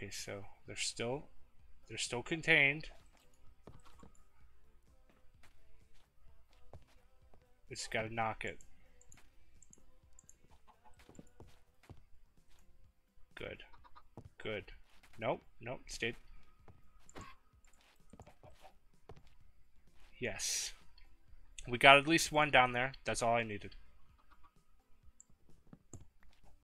Okay, so they're still they're still contained. It's gotta knock it. Good. Good. Nope, nope, stayed. Yes. We got at least one down there. That's all I needed.